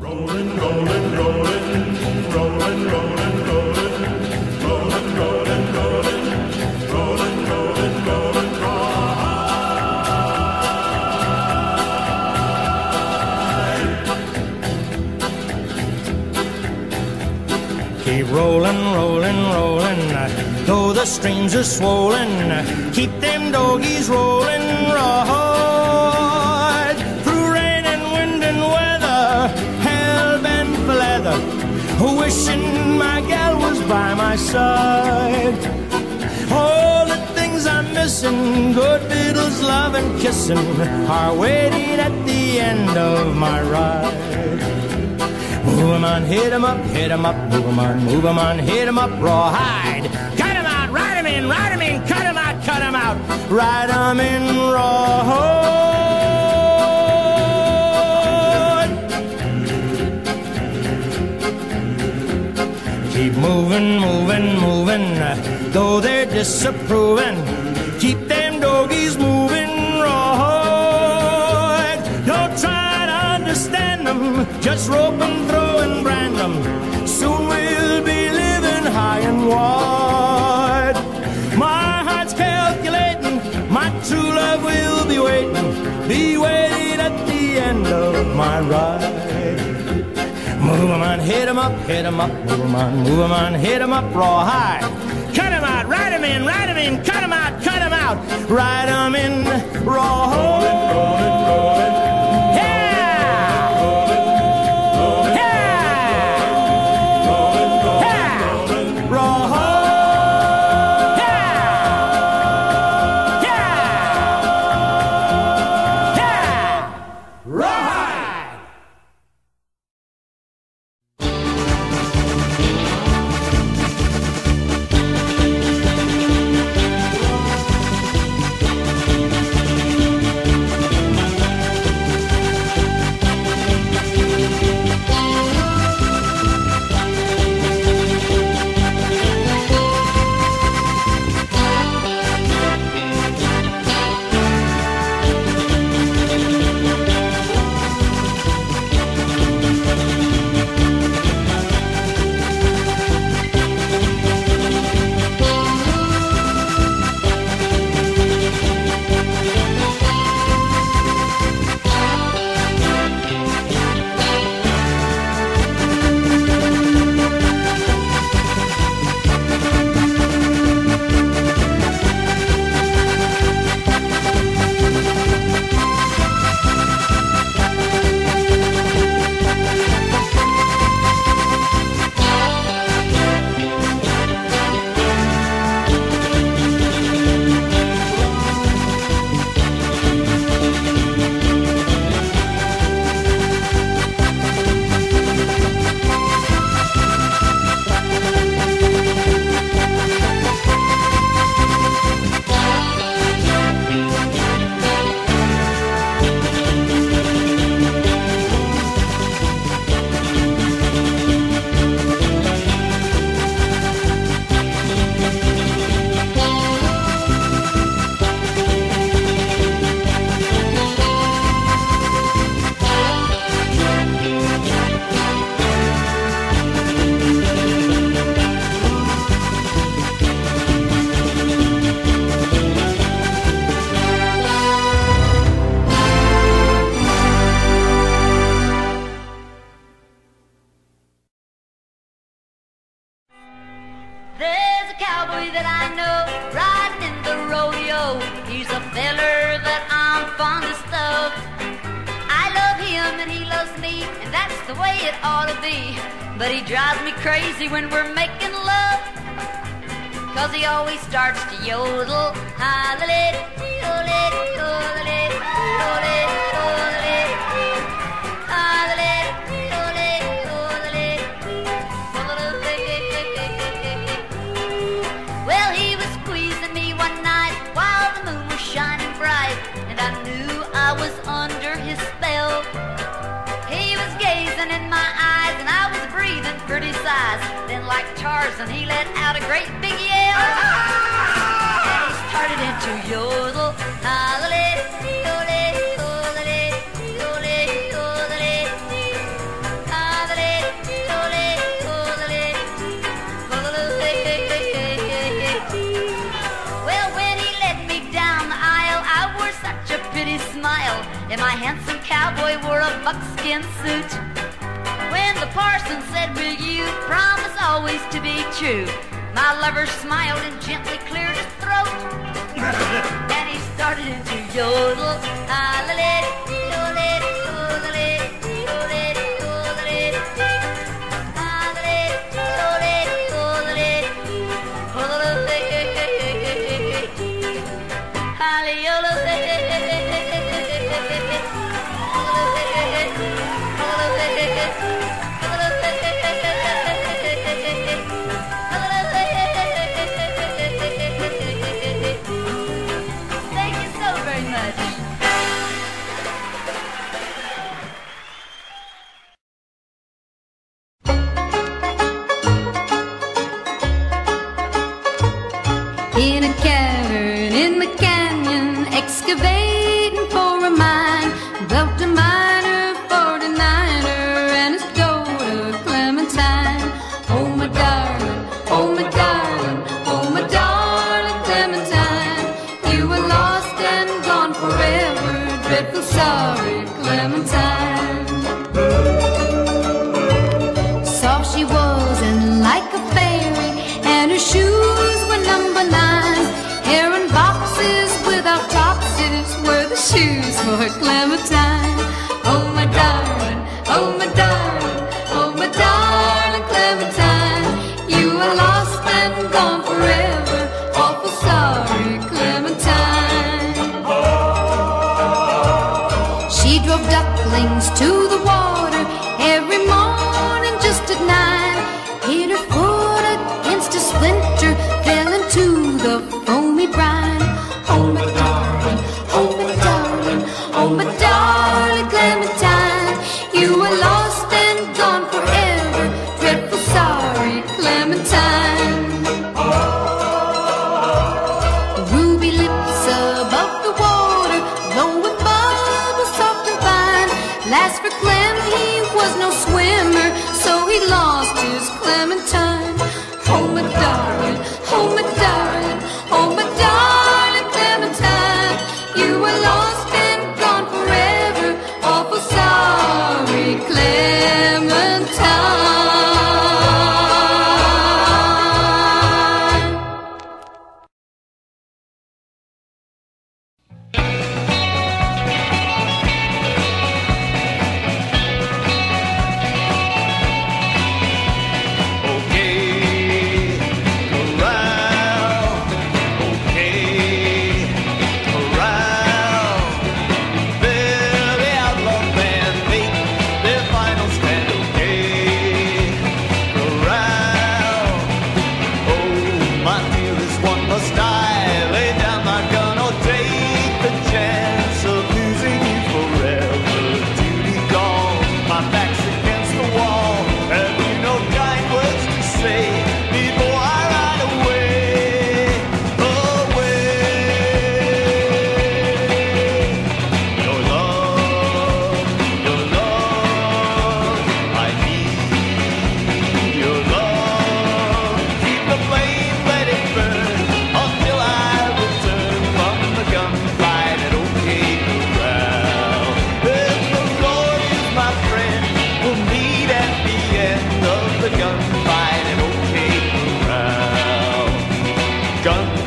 Rolling, rolling, rolling, rolling, rolling, rolling. Keep rolling, rolling, rolling, though the streams are swollen. Keep them doggies rolling, roll. Wishing my gal was by my side. All the things I'm missing, good fiddles, love and kissing, are waiting at the end of my ride. Move 'em on, hit 'em up, hit 'em up, move 'em on, move 'em on, hit 'em up, rawhide. Cut 'em out, ride 'em in, ride 'em in, cut 'em out, cut 'em out, ride 'em in, rawhide. Moving, moving, moving, though they're disapproving. Keep them doggies moving, rawhide. Don't try to understand them, just rope 'em through and brand them. Soon we'll be living high and wide. My heart's calculating, my true love will be waiting, be waiting at the end of my ride. Move 'em on, hit 'em up, hit 'em up, move 'em on, move 'em on, hit 'em up, rawhide. Cut 'em out, ride 'em in, ride 'em in, cut 'em out, cut 'em out, ride 'em and he loves me, and that's the way it ought to be. But he drives me crazy when we're making love. Cause he always starts to yodel. Hallelujah, yodel, yodel, guitars and he let out a great big yell. Ah! And he started into yodel. Well, when he led me down the aisle, I wore such a pretty smile. And my handsome cowboy wore a buckskin suit the parson said, Will you promise always to be true? My lover smiled and gently cleared his throat. and he started to yodel. Hallelujah. excavating for a mine, built a mine. on forever. Last for Clem, he was no swimmer, so he lost his Clementine. Oh, my darling. gun?